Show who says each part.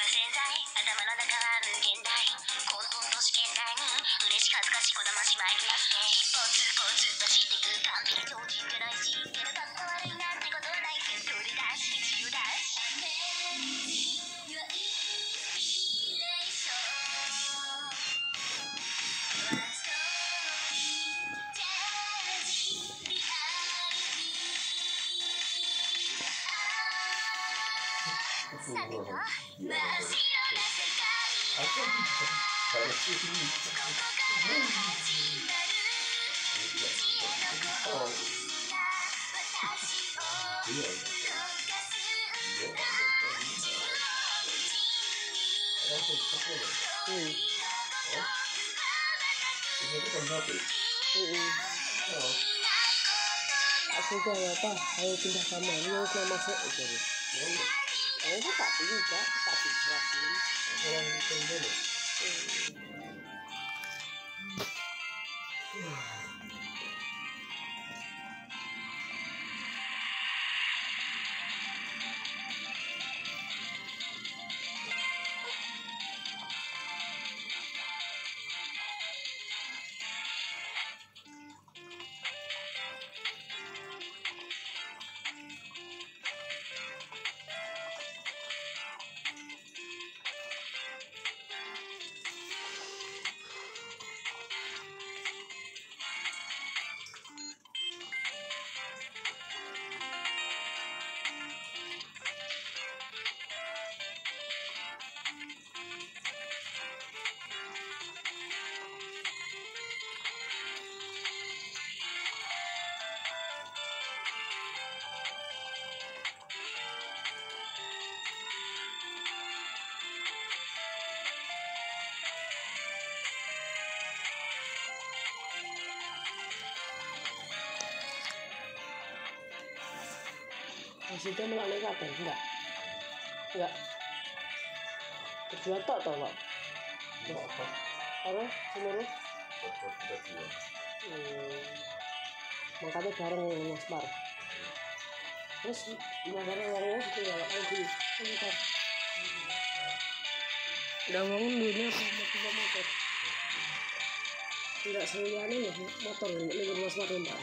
Speaker 1: は潜在頭の中は無限大。混沌と試験台に嬉し恥ずかしこだましまいりまして一歩ずつ走ってく完璧リティさてと真っ白な世界
Speaker 2: あそう楽しい
Speaker 1: ここから始まる知恵のコースが私を
Speaker 2: いやいや
Speaker 1: 溶かす
Speaker 2: いやあそうそう
Speaker 3: うん。
Speaker 2: ini bukan satu
Speaker 3: Mm-mm.
Speaker 2: oh
Speaker 3: Aku jawab apa? Ayo pindah kamar. Ini harus Eu vou
Speaker 2: estar,
Speaker 3: eu vou tá eu vou estar, eu
Speaker 2: vou eu Presiden
Speaker 3: melok ning apa enggak. Enggak. Kedua tok tau
Speaker 2: nggak Apa?
Speaker 3: Seluruh? Hmm. Makanya bareng Enggak Smart. Terus makanya Enggak itu Enggak lagi. Udah ngomong dunia apa motor? Enggak semuanya ya motor, ini Enggak
Speaker 2: Smart, Pak.